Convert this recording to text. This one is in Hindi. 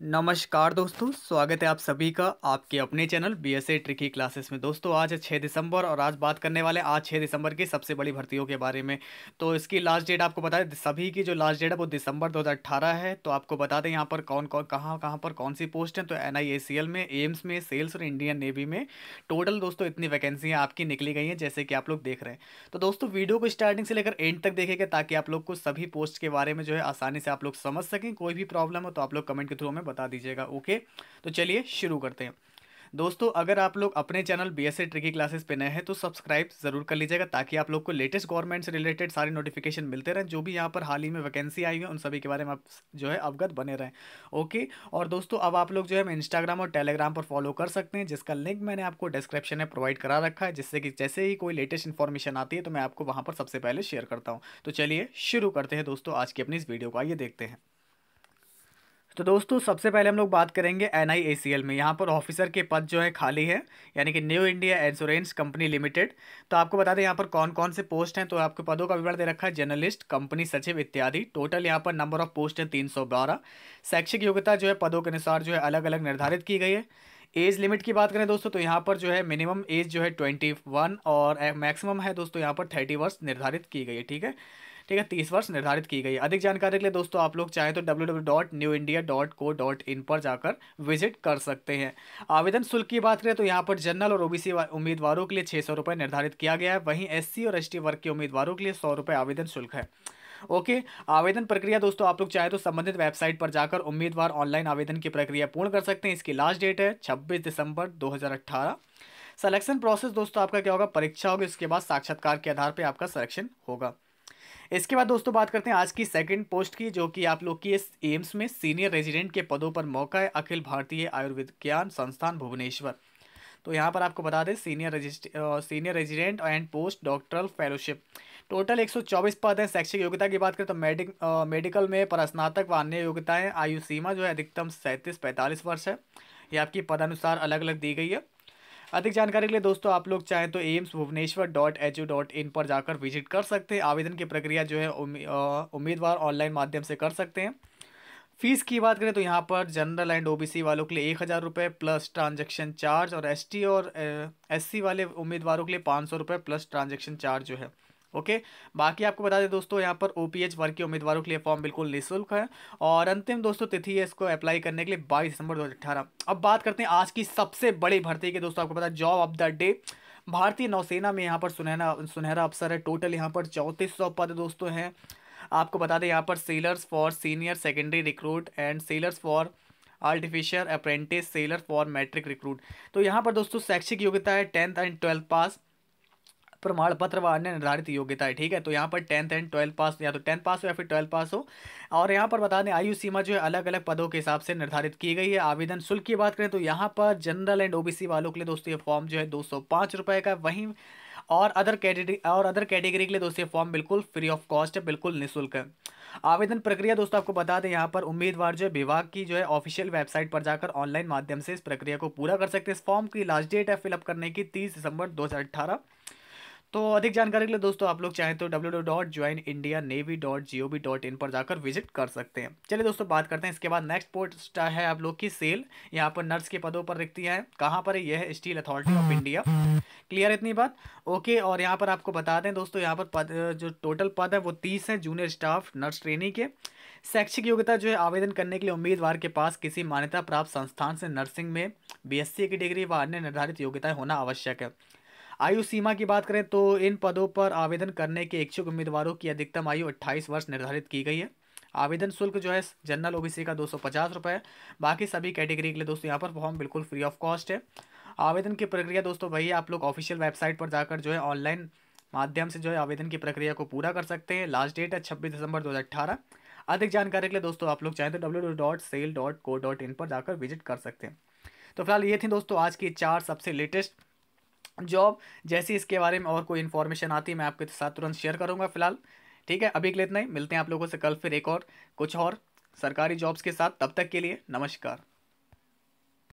नमस्कार दोस्तों, स्वागत है आप सभी का आपके अपने channel B S A tricky classes में। दोस्तों, आज छः दिसंबर और आज बात करने वाले आज छः दिसंबर की सबसे बड़ी भर्तियों के बारे में। तो इसकी लास्ट डेट आपको बता दें, सभी की जो लास्ट डेट है वो दिसंबर 2018 है। तो आपको बता दें यहाँ पर कौन कौन, कहाँ कहाँ पर कौन सी पोस्ट है? तो NIACL में एम्स में सेल्स और इंडियन नेवी में। टोटल दोस्तों इतनी वैकेंसियाँ आपकी निकली गई हैं, जैसे कि आप लोग देख रहे हैं। तो दोस्तों वीडियो को स्टार्टिंग से लेकर एंड तक देखेंगे ताकि आप लोग को सभी पोस्ट के बारे में जो है आसानी से आप लोग समझ सकें। कोई भी प्रॉब्लम हो तो आप लोग कमेंट के थ्रू हमें बता दीजिएगा, ओके? तो चलिए शुरू करते हैं। दोस्तों, अगर आप लोग अपने channel B S tricky classes पे नए हैं तो सब्सक्राइब ज़रूर कर लीजिएगा, ताकि आप लोग को लेटेस्ट गवर्नमेंट से रिलेटेड सारी नोटिफिकेशन मिलते रहें। जो भी यहाँ पर हाल ही में वैकेंसी आई है, उन सभी के बारे में आप जो है अवगत बने रहें, ओके? और दोस्तों, अब आप लोग जो है इंस्टाग्राम और टेलीग्राम पर फॉलो कर सकते हैं, जिसका लिंक मैंने आपको डिस्क्रिप्शन में प्रोवाइड करा रखा है, जिससे कि जैसे ही कोई लेटेस्ट इन्फॉर्मेशन आती है तो मैं आपको वहाँ पर सबसे पहले शेयर करता हूँ। तो चलिए शुरू करते हैं दोस्तों, आज की अपनी इस वीडियो को, आइए देखते हैं। तो दोस्तों, सबसे पहले हम लोग बात करेंगे एन में। यहाँ पर ऑफिसर के पद जो है खाली है, यानी कि new India insurance company limited तो आपको बता दें, यहाँ पर कौन कौन से पोस्ट हैं तो आपके पदों का विवरण दे रखा है जर्नलिस्ट कंपनी सचिव इत्यादि। टोटल यहाँ पर नंबर ऑफ़ पोस्ट है तीन शैक्षिक योग्यता जो है, पदों के अनुसार जो है अलग अलग निर्धारित की गई है। एज लिमिट की बात करें दोस्तों तो यहाँ पर जो है मिनिमम एज जो है ट्वेंटी वन और मैक्सिमम है दोस्तों, यहाँ पर थर्टी वर्ष निर्धारित की गई है, ठीक है? ठीक है तीस वर्ष निर्धारित की गई अधिक जानकारी के लिए दोस्तों आप लोग चाहें तो डब्ल्यू पर जाकर विज़िट कर सकते हैं। आवेदन शुल्क की बात करें तो यहाँ पर जनरल और ओबीसी उम्मीदवारों के लिए छः सौ रुपये निर्धारित किया गया है। वहीं एससी और एसटी वर्ग के उम्मीदवारों के लिए सौ रुपये आवेदन शुल्क है। ओके okay, आवेदन प्रक्रिया दोस्तों आप लोग चाहे तो संबंधित वेबसाइट पर जाकर उम्मीदवार ऑनलाइन आवेदन की प्रक्रिया पूर्ण कर सकते हैं। इसकी लास्ट डेट है छब्बीस दिसंबर दो सिलेक्शन प्रोसेस दोस्तों आपका क्या होगा? परीक्षा होगी उसके बाद साक्षात्कार के आधार पर आपका सिलेक्शन होगा। इसके बाद दोस्तों बात करते हैं आज की सेकंड पोस्ट की, जो कि आप लोग की एम्स में सीनियर रेजिडेंट के पदों पर मौका है, अखिल भारतीय आयुर्विज्ञान संस्थान भुवनेश्वर। तो यहाँ पर आपको बता दें senior resist senior resident and post doctoral fellowship total 124 पद हैं, शैक्षिक योग्यता की बात करें तो मेडिक मेडिकल में पर स्नातक व अन्य योग्यताएँ, आयु सीमा जो है अधिकतम सैंतीस पैंतालीस वर्ष है। ये आपकी पदानुसार अलग अलग दी गई है। अधिक जानकारी के लिए दोस्तों, आप लोग चाहें तो AIIMS Bhubaneswar dot edu dot in इन पर जाकर विज़िट कर सकते हैं। आवेदन की प्रक्रिया जो है उम्मीदवार ऑनलाइन माध्यम से कर सकते हैं। फ़ीस की बात करें तो यहाँ पर जनरल एंड ओबीसी वालों के लिए एक हज़ार रुपये प्लस ट्रांजैक्शन चार्ज और एसटी और एससी वाले उम्मीदवारों के लिए पाँच सौ रुपये प्लस ट्रांजैक्शन चार्ज जो है। ओके? बाकी आपको बता दें दोस्तों, यहाँ पर ओपीएच वर्ग के उम्मीदवारों के लिए फॉर्म बिल्कुल निःशुल्क है और अंतिम दोस्तों तिथि है इसको अप्लाई करने के लिए बाईस दिसंबर दो हज़ार अठारह। अब बात करते हैं आज की सबसे बड़ी भर्ती की। दोस्तों, आपको पता जॉब ऑफ़ द डे भारतीय नौसेना में यहाँ पर सुनहरा सुनहरा अफसर है। टोटल यहाँ पर चौंतीस पद दोस्तों हैं। आपको बता दें, यहाँ पर sailors for senior secondary recruit and sailors for artificial apprentice sailor for matric recruit तो यहाँ पर दोस्तों, शैक्षिक योग्यता है टेंथ एंड ट्वेल्थ पास प्रमाण पत्र व अन्य निर्धारित योग्यता है ठीक है? तो यहाँ पर टेंथ एंड ट्वेल्थ पास या तो टेंथ पास हो या फिर ट्वेल्थ पास हो। और यहाँ पर बता दें, आयु सीमा जो है अलग अलग पदों के हिसाब से निर्धारित की गई है। आवेदन शुल्क की बात करें तो यहाँ पर जनरल एंड ओबीसी वालों के लिए दोस्तों ये फॉर्म जो है दो रुपये का वहीं और अदर कैटेगरी और अदर कैटेगरी के लिए दोस्तों ये फॉर्म बिल्कुल फ्री ऑफ़ कॉस्ट है, बिल्कुल निःशुल्क है। आवेदन प्रक्रिया दोस्तों आपको बता दें, यहाँ पर उम्मीदवार जो है विभाग की जो है ऑफिशियल वेबसाइट पर जाकर ऑनलाइन माध्यम से इस प्रक्रिया को पूरा कर सकते हैं। इस फॉर्म की लास्ट डेट है फिलअप करने की तीस दिसंबर दो हज़ार अठारह। तो अधिक जानकारी के लिए दोस्तों, आप लोग चाहें तो W dot join India navy dot G O V dot in पर जाकर विज़िट कर सकते हैं। चलिए दोस्तों, बात करते हैं। इसके बाद नेक्स्ट पोस्ट है आप लोग की सेल यहाँ पर नर्स के पदों पर रिक्ति है। कहाँ पर यह है steel authority of India clear इतनी बात? ओके और यहाँ पर आपको बता दें दोस्तों, यहाँ पर पद, जो टोटल पद है, वो तीस हैं जूनियर स्टाफ नर्स ट्रेनिंग के। शैक्षिक योग्यता जो है, आवेदन करने के लिए उम्मीदवार के पास किसी मान्यता प्राप्त संस्थान से नर्सिंग में बीएससी की डिग्री व अन्य निर्धारित योग्यताएँ होना आवश्यक है। आयु सीमा की बात करें तो इन पदों पर आवेदन करने के इच्छुक उम्मीदवारों की अधिकतम आयु अट्ठाईस वर्ष निर्धारित की गई है। आवेदन शुल्क जो है, जनरल ओबीसी का दो सौ पचास रुपये बाकी सभी कैटेगरी के लिए दोस्तों यहाँ पर फॉर्म बिल्कुल फ्री ऑफ़ कॉस्ट है। आवेदन की प्रक्रिया दोस्तों वही आप लोग ऑफिशियल वेबसाइट पर जाकर जो है ऑनलाइन माध्यम से जो है आवेदन की प्रक्रिया को पूरा कर सकते हैं। लास्ट डेट है छब्बीस दिसंबर दो हज़ार अठारह। अधिक जानकारी के लिए दोस्तों आप लोग चाहें तो W dot sail dot co dot in पर जाकर विज़िट कर सकते हैं। तो फ़िलहाल ये थी दोस्तों आज की चार सबसे लेटेस्ट जॉब जैसी इसके बारे में और कोई इन्फॉर्मेशन आती है, मैं आपके साथ तुरंत शेयर करूँगा फ़िलहाल। ठीक है? अभी के लिए इतना ही। मिलते हैं आप लोगों से कल फिर एक और, कुछ और सरकारी जॉब्स के साथ। तब तक के लिए नमस्कार।